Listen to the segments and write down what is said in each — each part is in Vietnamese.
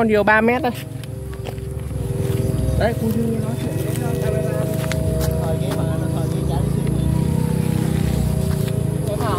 con diều 3 mét đây đấy cô dư nói chuyện với camera. Thời kia mà nó thời kia trả đi em hả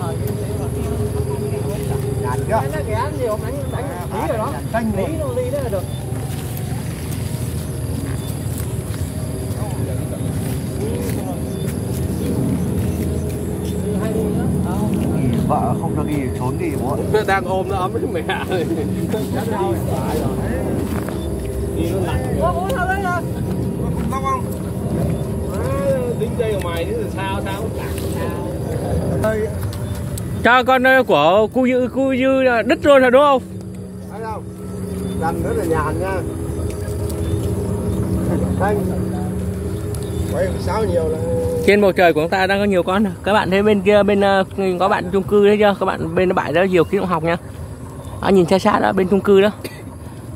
thời kia xíu mà chưa? nó ghé nhiều đánh đánh tí rồi đó. Canh tí nó ly đó là được hai ly nữa Vợ không cho đi trốn đi bố ạ. đang ôm nó ấm với mẹ rồi đi nó lạnh Ủa, ủa, sao đấy rồi? không không tính chơi của mày chứ sao sao cho con ờ, của cô dư cô dư là đứt luôn rồi đúng không Thấy không? Lần rất là nhàn nha. Canh. Quay sáu nhiều là trên bầu trời của chúng ta đang có nhiều con. Các bạn thấy bên kia bên ờ, có bạn chung cư đấy chưa? Các bạn bên bãi đó nhiều khí động học nha. Đó, nhìn xa xa đó bên chung cư đó.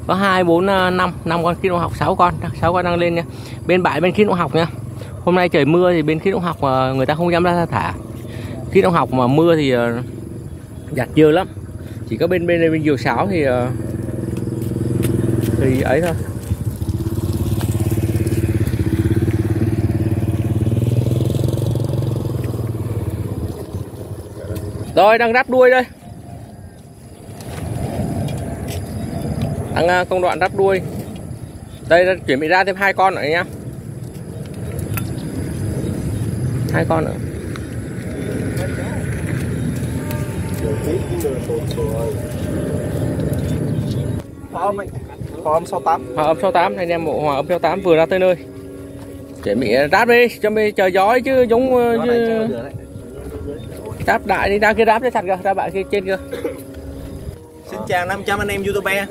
Có hai bốn ờ, năm năm con khí động học 6 con. Sáu con đang lên nha. Bên bãi bên khí động học nha. Hôm nay trời mưa thì bên khí động học mà người ta không dám ra thả. Khí động học mà mưa thì giặt dơ lắm. Chỉ có bên bên bên diều sáo thì thì ấy thôi. Rồi đang ráp đuôi đây. Đang à, công đoạn ráp đuôi. Đây chuẩn bị ra thêm hai con nữa nhá hai con nữa. Hòa âm anh. Hòa âm 68. Hòa âm 68 anh em bộ hòa âm 68 vừa ra tới nơi. Chuẩn bị ráp đi cho mình chờ gió chứ giống ờ, Ráp đại đi ra kia ráp cho chặt kìa ra bạn kia trên kia xin chào 500 anh em youtuber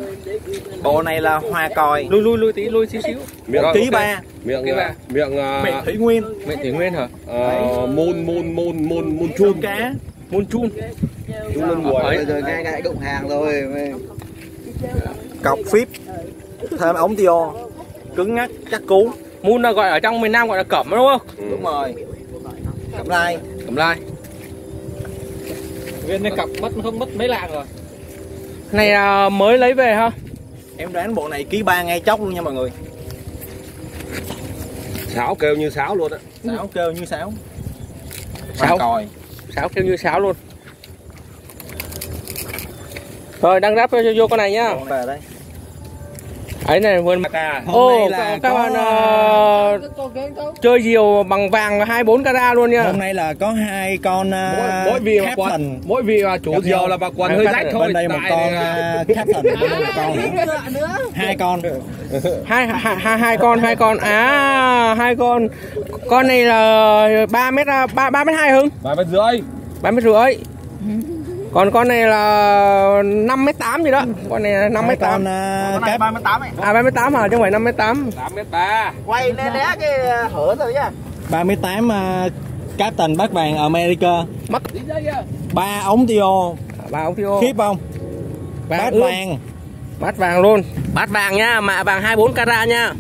bộ này là hoa còi. Lui lui lui tí lui xíu xíu. Miệng ký ba. Miệng Ký ba. miệng mẹ uh, thủy nguyên. mẹ thủy nguyên hả? Môn môn môn môn môn chun. Cá. Môn chun. Chun lên Ấy. Bây giờ ngay ngay đụng hàng rồi. cọc phíp. Thêm ống tiêu cứng ngắc chắc cú. Môn là gọi ở trong miền Nam gọi là cẩm đúng không? Đúng rồi. Cặp lai. Cẩm lai viên này cặp mất không mất mấy lạng rồi. Này là mới lấy về ha. Em đoán bộ này ký ba ngay chốc luôn nha mọi người. Sáo kêu như sáo luôn á. Sáo kêu như sáo. Sáo. hoa còi sáo kêu như sáo luôn. Rồi đang ráp cho vô con này nhá Còn về đây ấy này vườn ca hôm ô nay là các có bạn ờ, chơi diều bằng vàng 24 carat luôn nha. Hôm nay là có hai con mỗi, mỗi vị captain. quần mỗi vị mà chủ diều là bà quần hơi rách thôi. bên đây một con uh, captain bên đây một con nữa. Hai con. Hai hai hai hai con hai con. À hai con. Con này là ba mét ba ba mét hai hưng? Ba mét rưỡi. Ba mét rưỡi còn con này là 5 mét tám gì đó. Con này là 5 hai mét con tám uh, cap 38 này. à ba mét tám hả? Chứ không phải 5 mét tám. Tám mét ba. Quay lên đé cái hở rồi nhá. 38 uh, captain bát vàng America. Mất. Ba ống tiêu ba ông tiêu khiếp không? Vàng bát ươm. vàng. Bát vàng luôn. Bát vàng nhá mạ vàng 24 carat nha.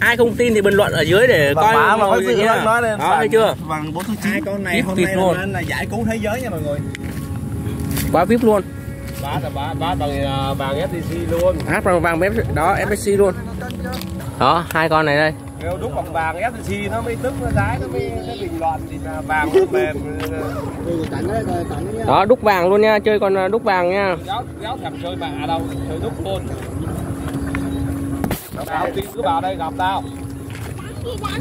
Ai không tin thì bình luận ở dưới để Vàng coi bá mà có gì nói lên. đó thấy chưa? Vàng 4 tháng 9. hai con này hôm nay luôn. là, là giải cứu thế giới nha mọi người quá vip luôn. Là bát bát bằng à, vàng STC luôn. Hát bằng vàng bếp đó FSC luôn. Đó hai con này đây. Nếu đúc bằng vàng STC nó mới tức nó giá nó mới nó bình loạn thì là vàng mềm. Đó đúc vàng luôn nha chơi còn đúc vàng nha. Giáo giáo thèm chơi bạ đâu chơi đúc luôn. Tao tin cứ vào đây gặp tao.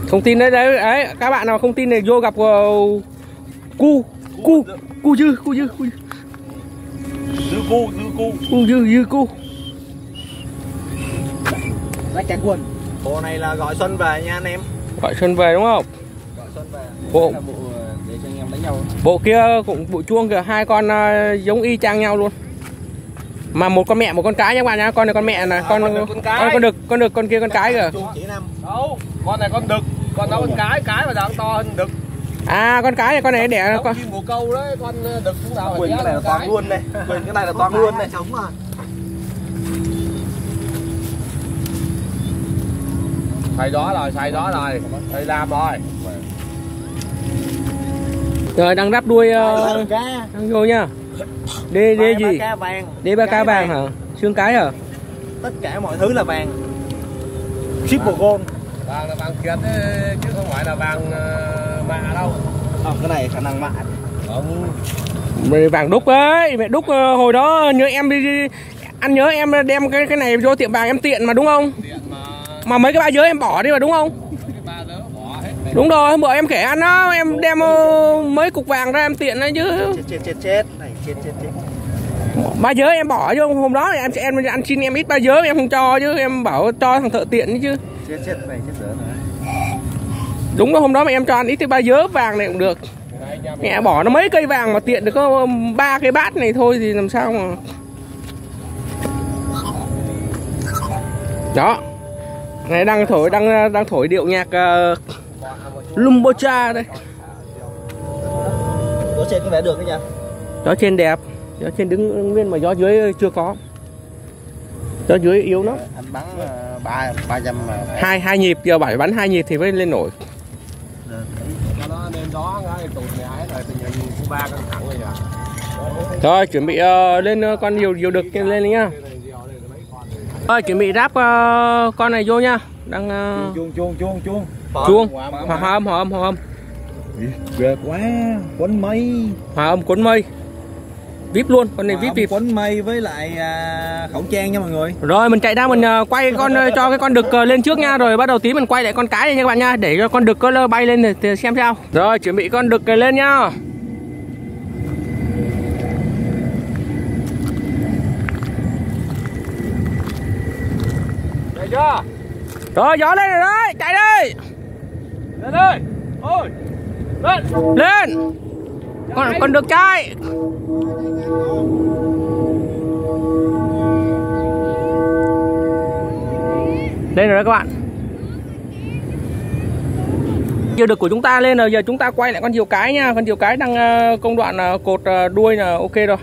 Không tin đấy đấy ấy các bạn nào không tin thì vô gặp uh, cu cu cu dư cu dư cu dư dư cu dư cu cu dư dư cu Rách cánh quần. bộ này là gọi xuân về nha anh em. Gọi xuân về đúng không? Gọi xuân về. Bộ. Là bộ ờ, để cho anh em đánh nhau. Bộ kia cũng bộ chuông kìa hai con uh, giống y chang nhau luôn. Mà một con mẹ một con cái nha các bạn nhá con này con mẹ này con con đực, con cái. con con đực con đực con kia con cái kìa. đâu con này con đực con đó con cái cái mà đang to hơn đực à con cái này con này đẻ con chim bồ câu đấy con đực chúng nào quyền cái này là toàn luôn đây. Quyền cái này là toàn luôn đây. Trống mà. xài gió rồi xài gió rồi. Thầy làm rồi. Rồi đang đắp đuôi uh, cá đang vô nha đê đê Ba gì? cá vàng. Đê ba cá vàng hả? Xương cái hả? Tất cả mọi thứ là vàng. Ship của gold vàng là vàng kiệt ấy, chứ không phải là vàng ờ, mạ đâu. Không cái này khả năng mạ. Không. Mày vàng đúc ấy mẹ đúc ờ, hồi đó nhớ em đi, anh nhớ em đem cái cái này vô tiệm vàng em tiện mà đúng không? Mà. Mà mấy cái ba giới em bỏ đi mà đúng không? Cái ba đỡ bỏ hết. Đúng rồi bữa em kể anh đó em đem ờ, mấy cục vàng ra em tiện đấy chứ. Chết chết chết chết. Này chết chết chết ba giới em bỏ vô hôm đó em em ăn xin em ít ba giới em không cho chứ em bảo cho thằng thợ tiện chứ. Chết chết này chết dở này đúng rồi hôm đó mà em cho anh ít cái ba giới vàng này cũng được. Mẹ bỏ nó mấy cây vàng mà tiện được có ba cái bát này thôi thì làm sao mà đó. Này đang thổi đang đang thổi điệu nhạc uh, lumbocha đây. Đỗ trên có vẻ được đấy nhỉ? Gió trên đẹp gió trên đứng, nguyên mà gió dưới chưa có. Gió dưới yếu lắm. Anh bắn ờ, ba ba trăm mà hai hai nhịp giờ bảy bắn hai nhịp thì mới lên nổi. Rồi tình hình thứ ba căng thẳng rồi à. Rồi chuẩn bị ờ, lên ờ, con nhiều nhiều đực lên nhá. Rồi chuẩn bị ráp ờ, con này vô nha đang ờ, chuông chuông chuông chuông chuông. Hòa âm hòa âm hòa âm. Ghê quá quấn mây. Hòa âm cuốn mây vip luôn con này vip vip. Quấn mây với lại à, khẩu trang nha mọi người. Rồi mình chạy ra mình ờ, quay con ờ, cho cái con đực ờ, lên trước nha. Rồi bắt đầu tí mình quay lại con cái này nha các bạn nha để cho con đực có bay lên thì- xem sao. Rồi chuẩn bị con đực lên nhá Thấy chưa? Rồi gió lên rồi đấy chạy đi lên ơi ôi lên. Lên con con đực chạy lên rồi đó các bạn. Diều đực của chúng ta lên rồi giờ chúng ta quay lại con diều cái nha. Con diều cái đang ờ, công đoạn ờ, cột ờ, đuôi là ok rồi.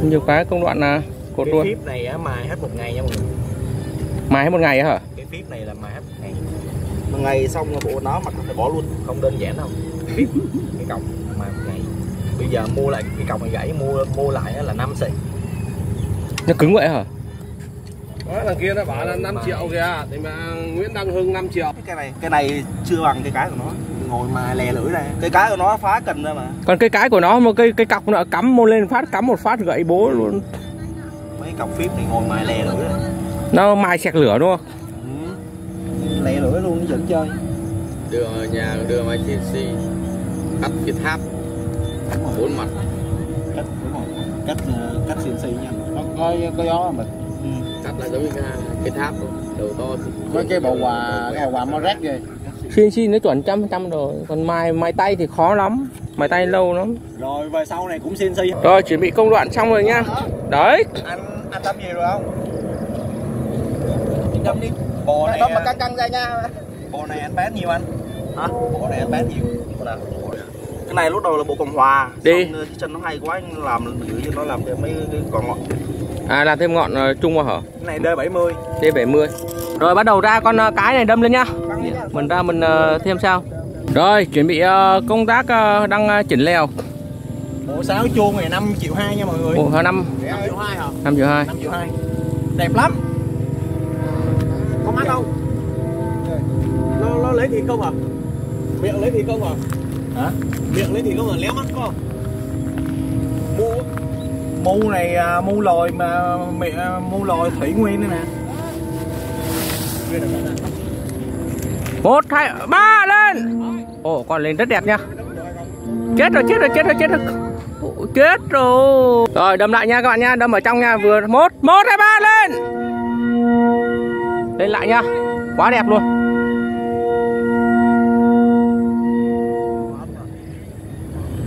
Con diều cái công đoạn là cột cái đuôi này á mài hết một ngày nha mọi người. Mài hết một ngày hả? Cái phíp này là mài hết một ngày một ngày xong bộ nó mà phải bỏ luôn không đơn giản đâu. Cái cọc mài một ngày bây giờ mua lại cái cọc này gãy mua mua lại á là 5 xị. Nó cứng vậy hả? Đó thằng kia nó bảo là 5 triệu kìa thì mà Nguyễn Đăng Hưng 5 triệu. Cái này cái này chưa bằng cái cái của nó. Ngồi mà lè lưỡi này cái cái của nó phá cần ra mà. Còn cây cái của nó một cây cây cọc nó cắm một lên phát cắm một phát gãy bố luôn. Mấy cọc phíp này ngồi mài lè lưỡi này. nó mài sẹt lửa đúng không. Lè lưỡi luôn nó vẫn chơi. Đưa nhà đưa máy CNC cắt cái tháp bốn mặt. Cắt đúng rồi. Cắt ờ, cắt CNC nha. Coi có gió mà ừ. cắt là giống như cái, cái tháp thôi đầu to thì mấy cái bầu quà cái bầu quà mo rác vậy CNC nó chuẩn trăm trăm rồi còn mài mài tay thì khó lắm. Mài tay lâu lắm. Rồi về sau này cũng CNC rồi chuẩn bị công đoạn xong rồi nha. Đấy. Anh anh đâm gì rồi không? Đâm đi bò này đâm mà căng căng ra nha. bò này anh bán nhiều anh. Hả? Bò này anh bán nhiều. Bò nào? cái này lúc đầu là bộ cộng hòa. Đi. xong, ờ, chân nó hay quá anh làm giữ cho nó làm thêm mấy cái còn ngọn à làm thêm ngọn ờ, chung vào hở cái này D70 D70 rồi bắt đầu ra con ờ, cái này đâm lên nhá. Mình ra mình thêm sao. Rồi chuẩn bị công tác đang chỉnh lèo. Bộ sáo chuông này 5 triệu hai nha mọi người? Ủa, năm? 5 triệu hai hả? 5 triệu hai. 5 triệu hai. Đẹp lắm có mắt không nó nó lấy thiệt không à? Miệng lấy thiệt không à? Hả? Miệng lấy thiệt không à? Léo mắt không mu mu này à, mu lòi mà miệng à, mu lòi thủy nguyên nữa nè. Một hai ba lên. Ồ con lên rất đẹp nha. Chết rồi chết rồi chết rồi chết rồi. Chết rồi. Rồi đâm lại nha các bạn nha. Đâm ở trong nha. Vừa một một hai ba lên lên lại nha. Quá đẹp luôn.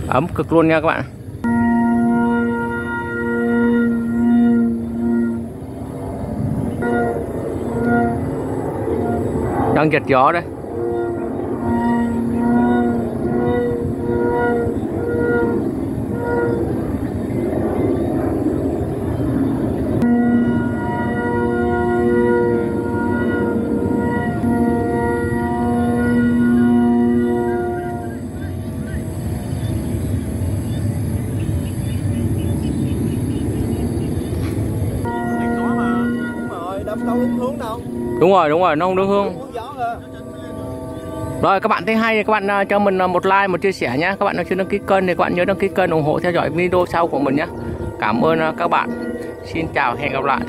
Ấm cực luôn nha các bạn. Đang giật gió đây đúng rồi đúng rồi, nó không đúng hương. Hướng rồi, các bạn thấy hay thì các bạn à, cho mình à, một like, một chia sẻ nhé các bạn nào chưa đăng ký kênh thì các bạn nhớ đăng ký kênh ủng hộ theo dõi video sau của mình nhé cảm ơn à, các bạn. Xin chào, hẹn gặp lại.